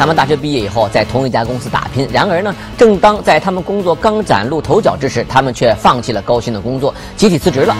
他们大学毕业以后在同一家公司打拼。然而呢，正当在他们工作刚崭露头角之时，他们却放弃了高薪的工作，集体辞职了。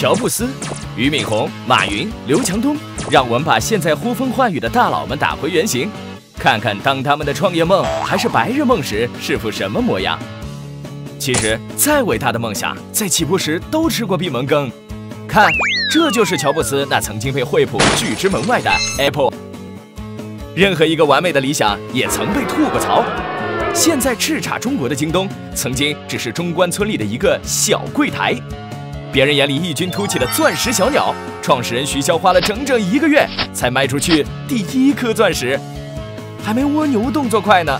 乔布斯、俞敏洪、马云、刘强东，让我们把现在呼风唤雨的大佬们打回原形，看看当他们的创业梦还是白日梦时是副什么模样。其实，再伟大的梦想，在起步时都吃过闭门羹。看，这就是乔布斯那曾经被惠普拒之门外的 Apple。任何一个完美的理想，也曾被吐过槽。现在叱咤中国的京东，曾经只是中关村里的一个小柜台。别人眼里异军突起的钻石小鸟，创始人徐潇花了整整一个月才卖出去第一颗钻石，还没蜗牛动作快呢。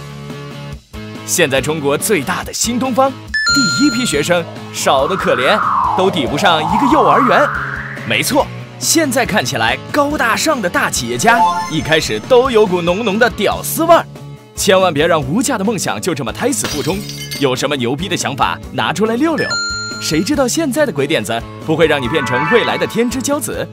现在中国最大的新东方，第一批学生少得可怜，都抵不上一个幼儿园。没错，现在看起来高大上的大企业家，一开始都有股浓浓的屌丝味儿。千万别让无价的梦想就这么胎死腹中，有什么牛逼的想法拿出来溜溜。谁知道现在的鬼点子不会让你变成未来的天之骄子？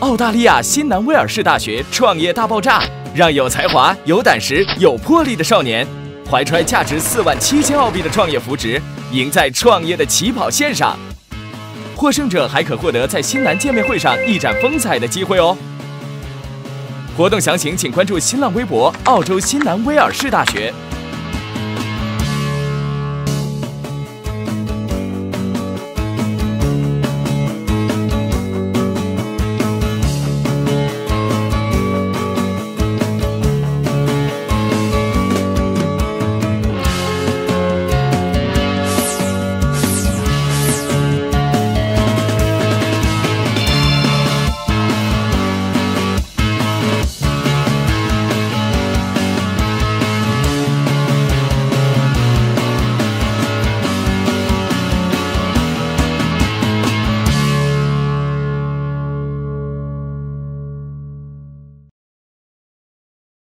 澳大利亚新南威尔士大学创业大爆炸，让有才华、有胆识、有魄力的少年，怀揣价值四万七千澳币的创业扶植，赢在创业的起跑线上。获胜者还可获得在新南见面会上一展风采的机会哦。活动详情请关注新浪微博“澳洲新南威尔士大学”。